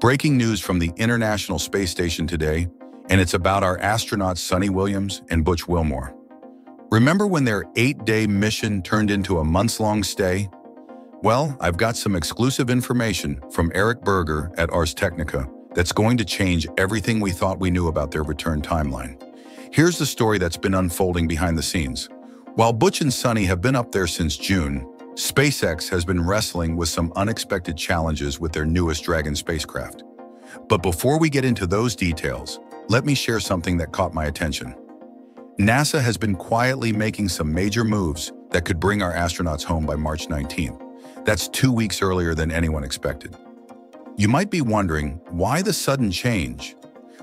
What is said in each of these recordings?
Breaking news from the International Space Station today, and it's about our astronauts Suni Williams and Butch Wilmore. Remember when their eight-day mission turned into a months-long stay? Well, I've got some exclusive information from Eric Berger at Ars Technica that's going to change everything we thought we knew about their return timeline. Here's the story that's been unfolding behind the scenes. While Butch and Suni have been up there since June, SpaceX has been wrestling with some unexpected challenges with their newest Dragon spacecraft. But before we get into those details, let me share something that caught my attention. NASA has been quietly making some major moves that could bring our astronauts home by March 19th. That's two weeks earlier than anyone expected. You might be wondering, why the sudden change?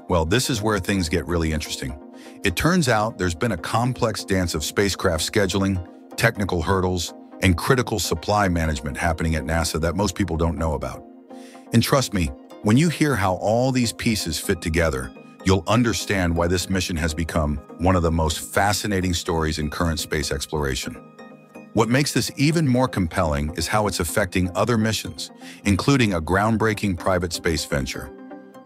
Well, this is where things get really interesting. It turns out there's been a complex dance of spacecraft scheduling, technical hurdles, and critical supply management happening at NASA that most people don't know about. And trust me, when you hear how all these pieces fit together, you'll understand why this mission has become one of the most fascinating stories in current space exploration. What makes this even more compelling is how it's affecting other missions, including a groundbreaking private space venture.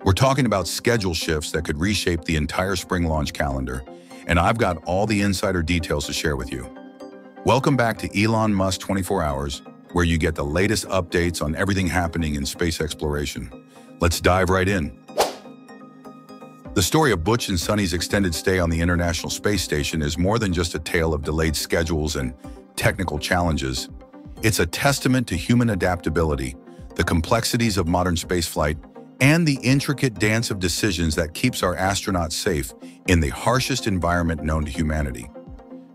We're talking about schedule shifts that could reshape the entire spring launch calendar, and I've got all the insider details to share with you. Welcome back to Elon Musk 24 Hours, where you get the latest updates on everything happening in space exploration. Let's dive right in. The story of Butch and Suni's extended stay on the International Space Station is more than just a tale of delayed schedules and technical challenges. It's a testament to human adaptability, the complexities of modern spaceflight, and the intricate dance of decisions that keeps our astronauts safe in the harshest environment known to humanity.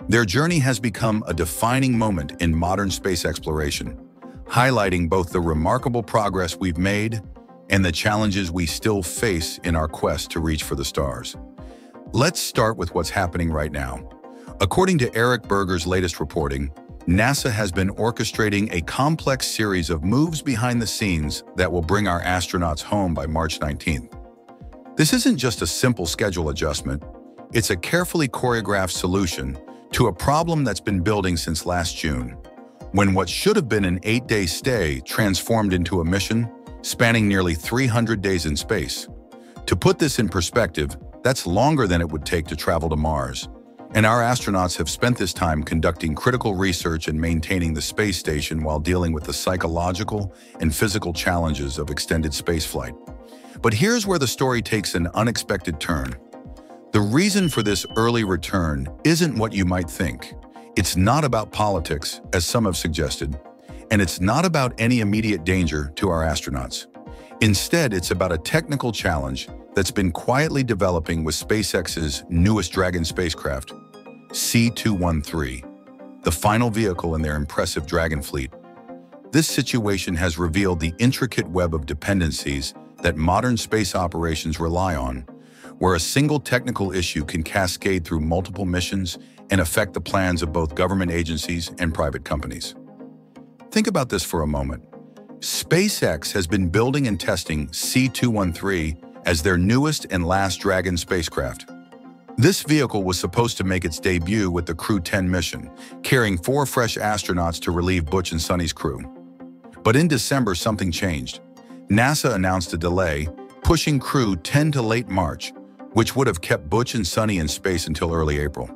Their journey has become a defining moment in modern space exploration, highlighting both the remarkable progress we've made and the challenges we still face in our quest to reach for the stars. Let's start with what's happening right now. According to Eric Berger's latest reporting, NASA has been orchestrating a complex series of moves behind the scenes that will bring our astronauts home by March 19th. This isn't just a simple schedule adjustment, it's a carefully choreographed solution to a problem that's been building since last June, when what should have been an eight-day stay transformed into a mission spanning nearly 300 days in space. To put this in perspective, that's longer than it would take to travel to Mars, and our astronauts have spent this time conducting critical research and maintaining the space station while dealing with the psychological and physical challenges of extended spaceflight. But here's where the story takes an unexpected turn. The reason for this early return isn't what you might think. It's not about politics, as some have suggested, and it's not about any immediate danger to our astronauts. Instead, it's about a technical challenge that's been quietly developing with SpaceX's newest Dragon spacecraft, C-213, the final vehicle in their impressive Dragon fleet. This situation has revealed the intricate web of dependencies that modern space operations rely on, where a single technical issue can cascade through multiple missions and affect the plans of both government agencies and private companies. Think about this for a moment. SpaceX has been building and testing C-213 as their newest and last Dragon spacecraft. This vehicle was supposed to make its debut with the Crew 10 mission, carrying four fresh astronauts to relieve Butch and Suni's crew. But in December, something changed. NASA announced a delay, pushing Crew 10 to late March, which would have kept Butch and Suni in space until early April.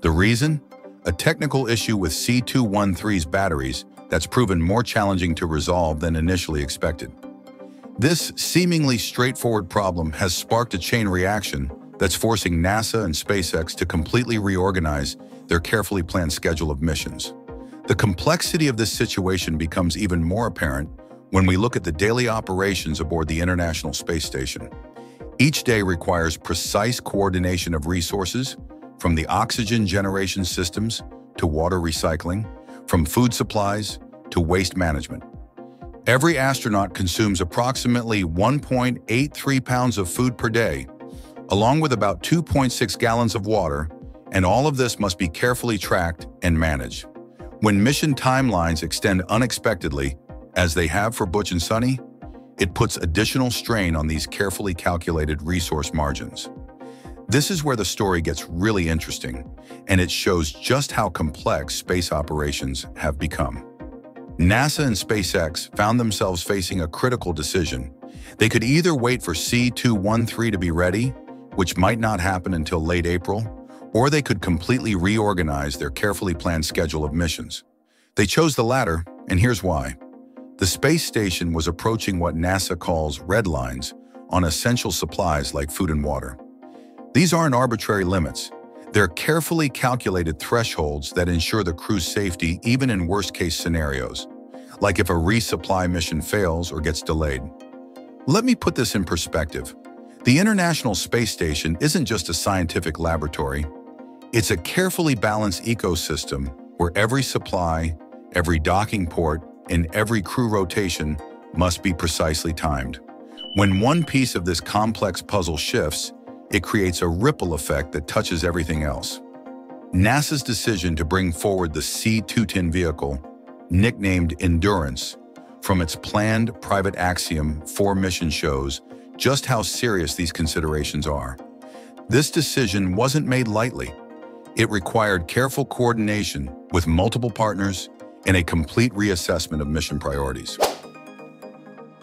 The reason? A technical issue with C-213's batteries that's proven more challenging to resolve than initially expected. This seemingly straightforward problem has sparked a chain reaction that's forcing NASA and SpaceX to completely reorganize their carefully planned schedule of missions. The complexity of this situation becomes even more apparent when we look at the daily operations aboard the International Space Station. Each day requires precise coordination of resources, from the oxygen generation systems to water recycling, from food supplies to waste management. Every astronaut consumes approximately 1.83 pounds of food per day, along with about 2.6 gallons of water, and all of this must be carefully tracked and managed. When mission timelines extend unexpectedly, as they have for Butch and Suni, it puts additional strain on these carefully calculated resource margins. This is where the story gets really interesting, and it shows just how complex space operations have become. NASA and SpaceX found themselves facing a critical decision, They could either wait for C213 to be ready, which might not happen until late April, or they could completely reorganize their carefully planned schedule of missions. They chose the latter, and here's why. The space station was approaching what NASA calls red lines on essential supplies like food and water. These aren't arbitrary limits. They're carefully calculated thresholds that ensure the crew's safety even in worst-case scenarios, like if a resupply mission fails or gets delayed. Let me put this in perspective. The International Space Station isn't just a scientific laboratory. It's a carefully balanced ecosystem where every supply, every docking port, and every crew rotation must be precisely timed. When one piece of this complex puzzle shifts, it creates a ripple effect that touches everything else. NASA's decision to bring forward the C-210 vehicle, nicknamed Endurance, from its planned private Axiom 4 mission shows just how serious these considerations are. This decision wasn't made lightly. It required careful coordination with multiple partners and a complete reassessment of mission priorities.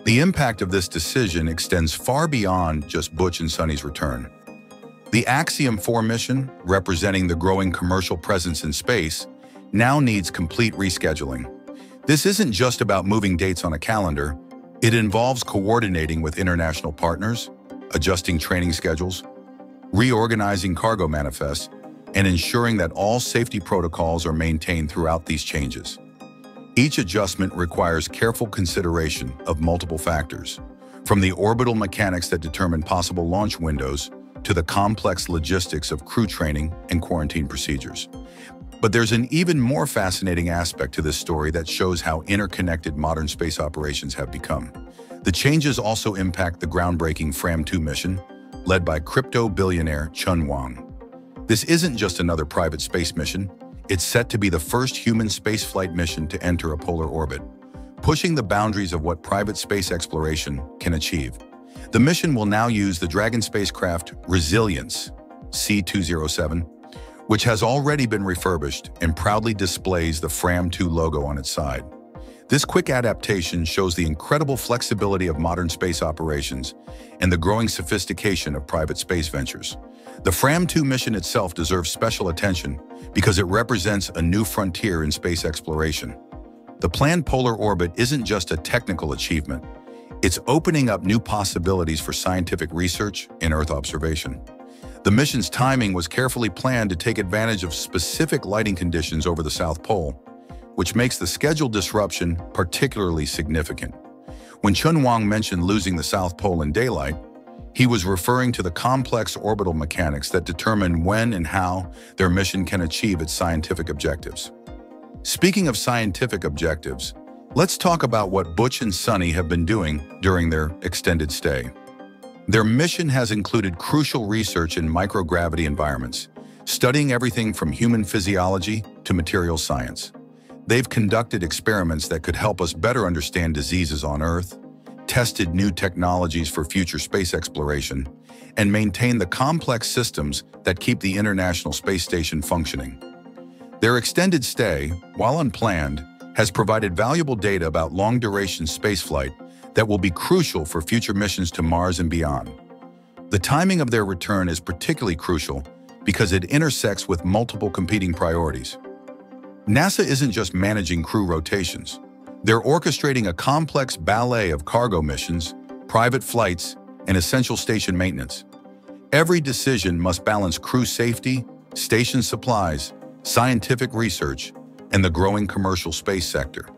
The impact of this decision extends far beyond just Butch and Suni's return. The Axiom 4 mission, representing the growing commercial presence in space, now needs complete rescheduling. This isn't just about moving dates on a calendar, it involves coordinating with international partners, adjusting training schedules, reorganizing cargo manifests, and ensuring that all safety protocols are maintained throughout these changes. Each adjustment requires careful consideration of multiple factors, from the orbital mechanics that determine possible launch windows to the complex logistics of crew training and quarantine procedures. But there's an even more fascinating aspect to this story that shows how interconnected modern space operations have become. The changes also impact the groundbreaking FRAM-2 mission, led by crypto billionaire Chun Wang. This isn't just another private space mission, it's set to be the first human spaceflight mission to enter a polar orbit, pushing the boundaries of what private space exploration can achieve. The mission will now use the Dragon spacecraft Resilience C-207 which has already been refurbished and proudly displays the FRAM2 logo on its side. This quick adaptation shows the incredible flexibility of modern space operations and the growing sophistication of private space ventures. The FRAM2 mission itself deserves special attention because it represents a new frontier in space exploration. The planned polar orbit isn't just a technical achievement, it's opening up new possibilities for scientific research and Earth observation. The mission's timing was carefully planned to take advantage of specific lighting conditions over the South Pole, which makes the schedule disruption particularly significant. When Chun Wang mentioned losing the South Pole in daylight, he was referring to the complex orbital mechanics that determine when and how their mission can achieve its scientific objectives. Speaking of scientific objectives, let's talk about what Butch and Suni have been doing during their extended stay. Their mission has included crucial research in microgravity environments, studying everything from human physiology to material science. They've conducted experiments that could help us better understand diseases on Earth, tested new technologies for future space exploration, and maintained the complex systems that keep the International Space Station functioning. Their extended stay, while unplanned, has provided valuable data about long-duration spaceflight that will be crucial for future missions to Mars and beyond. The timing of their return is particularly crucial because it intersects with multiple competing priorities. NASA isn't just managing crew rotations. They're orchestrating a complex ballet of cargo missions, private flights, and essential station maintenance. Every decision must balance crew safety, station supplies, scientific research, and the growing commercial space sector.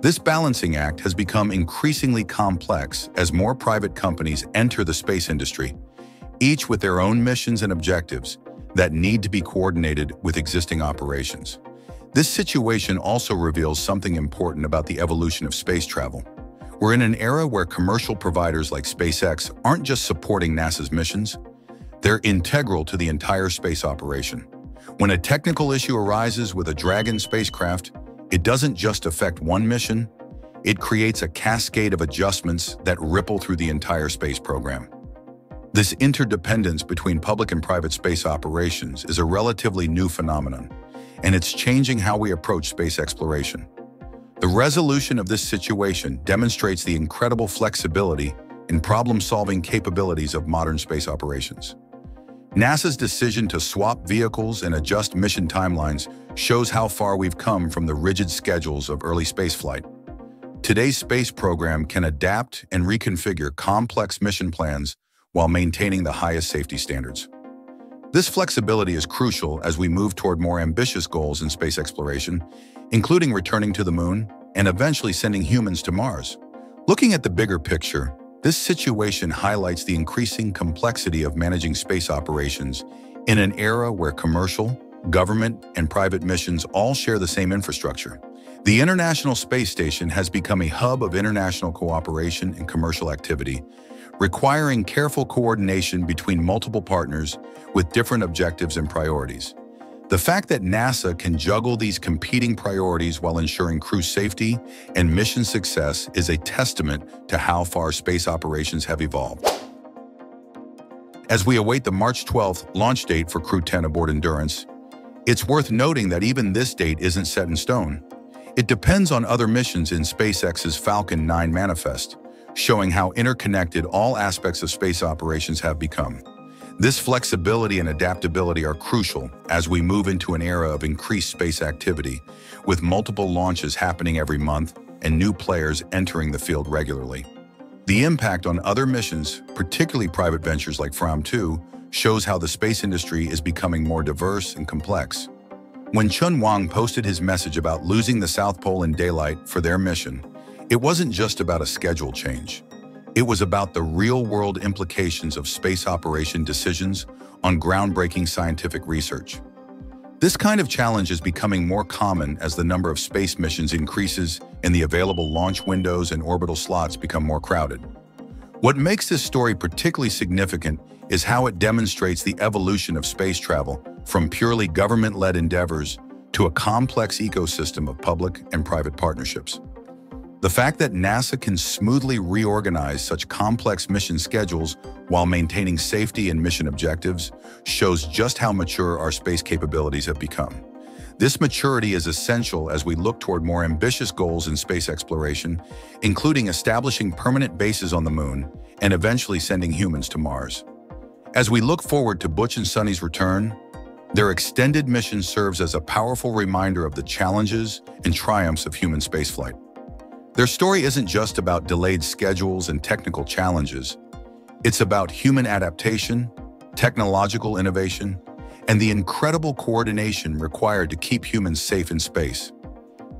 This balancing act has become increasingly complex as more private companies enter the space industry, each with their own missions and objectives that need to be coordinated with existing operations. This situation also reveals something important about the evolution of space travel. We're in an era where commercial providers like SpaceX aren't just supporting NASA's missions, they're integral to the entire space operation. When a technical issue arises with a Dragon spacecraft, it doesn't just affect one mission, it creates a cascade of adjustments that ripple through the entire space program. This interdependence between public and private space operations is a relatively new phenomenon, and it's changing how we approach space exploration. The resolution of this situation demonstrates the incredible flexibility and problem-solving capabilities of modern space operations. NASA's decision to swap vehicles and adjust mission timelines shows how far we've come from the rigid schedules of early spaceflight. Today's space program can adapt and reconfigure complex mission plans while maintaining the highest safety standards. This flexibility is crucial as we move toward more ambitious goals in space exploration, including returning to the moon and eventually sending humans to Mars. Looking at the bigger picture, this situation highlights the increasing complexity of managing space operations in an era where commercial, government, and private missions all share the same infrastructure. The International Space Station has become a hub of international cooperation and commercial activity, requiring careful coordination between multiple partners with different objectives and priorities. The fact that NASA can juggle these competing priorities while ensuring crew safety and mission success is a testament to how far space operations have evolved. As we await the March 12th launch date for Crew 10 aboard Endurance, it's worth noting that even this date isn't set in stone. It depends on other missions in SpaceX's Falcon 9 manifest, showing how interconnected all aspects of space operations have become. This flexibility and adaptability are crucial as we move into an era of increased space activity, with multiple launches happening every month and new players entering the field regularly. The impact on other missions, particularly private ventures like Fram2, shows how the space industry is becoming more diverse and complex. When Chun Wang posted his message about losing the South Pole in daylight for their mission, it wasn't just about a schedule change. It was about the real-world implications of space operation decisions on groundbreaking scientific research. This kind of challenge is becoming more common as the number of space missions increases and the available launch windows and orbital slots become more crowded. What makes this story particularly significant is how it demonstrates the evolution of space travel from purely government-led endeavors to a complex ecosystem of public and private partnerships. The fact that NASA can smoothly reorganize such complex mission schedules while maintaining safety and mission objectives shows just how mature our space capabilities have become. This maturity is essential as we look toward more ambitious goals in space exploration, including establishing permanent bases on the moon and eventually sending humans to Mars. As we look forward to Butch and Suni's return, their extended mission serves as a powerful reminder of the challenges and triumphs of human spaceflight. Their story isn't just about delayed schedules and technical challenges. It's about human adaptation, technological innovation, and the incredible coordination required to keep humans safe in space.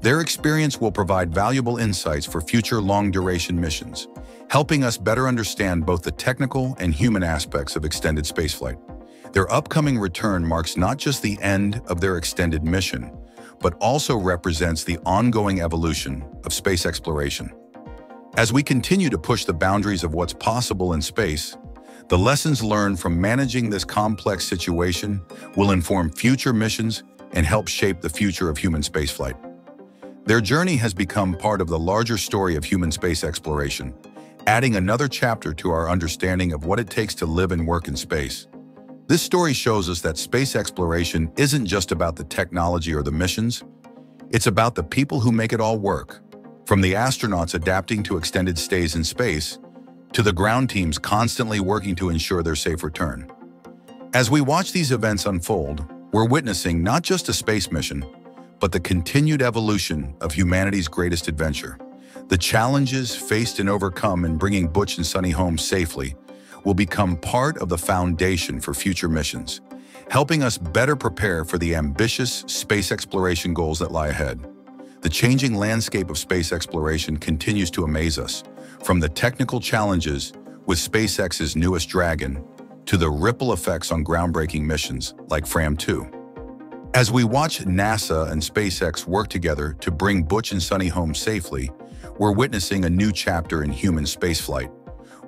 Their experience will provide valuable insights for future long-duration missions, helping us better understand both the technical and human aspects of extended spaceflight. Their upcoming return marks not just the end of their extended mission, but also represents the ongoing evolution of space exploration. As we continue to push the boundaries of what's possible in space, the lessons learned from managing this complex situation will inform future missions and help shape the future of human spaceflight. Their journey has become part of the larger story of human space exploration, adding another chapter to our understanding of what it takes to live and work in space. This story shows us that space exploration isn't just about the technology or the missions, it's about the people who make it all work, from the astronauts adapting to extended stays in space, to the ground teams constantly working to ensure their safe return. As we watch these events unfold, we're witnessing not just a space mission, but the continued evolution of humanity's greatest adventure. The challenges faced and overcome in bringing Butch and Suni home safely will become part of the foundation for future missions, helping us better prepare for the ambitious space exploration goals that lie ahead. The changing landscape of space exploration continues to amaze us, from the technical challenges with SpaceX's newest Dragon to the ripple effects on groundbreaking missions like Fram2. As we watch NASA and SpaceX work together to bring Butch and Suni home safely, we're witnessing a new chapter in human spaceflight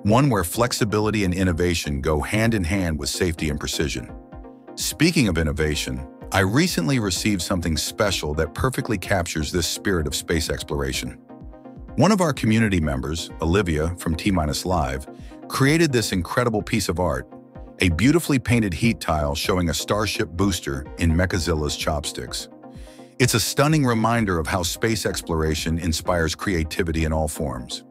one where flexibility and innovation go hand in hand with safety and precision. Speaking of innovation, I recently received something special that perfectly captures this spirit of space exploration. One of our community members, Olivia from T-Minus Live, created this incredible piece of art, a beautifully painted heat tile showing a Starship booster in Mechazilla's chopsticks. It's a stunning reminder of how space exploration inspires creativity in all forms.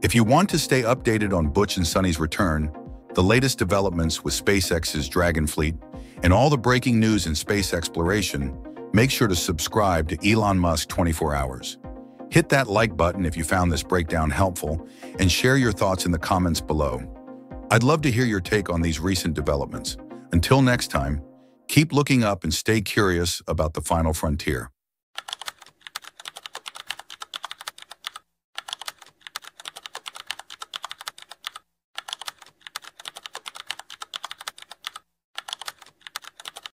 If you want to stay updated on Butch and Suni's return, the latest developments with SpaceX's Dragon fleet, and all the breaking news in space exploration, make sure to subscribe to Elon Musk 24 Hours. Hit that like button if you found this breakdown helpful, and share your thoughts in the comments below. I'd love to hear your take on these recent developments. Until next time, keep looking up and stay curious about the final frontier.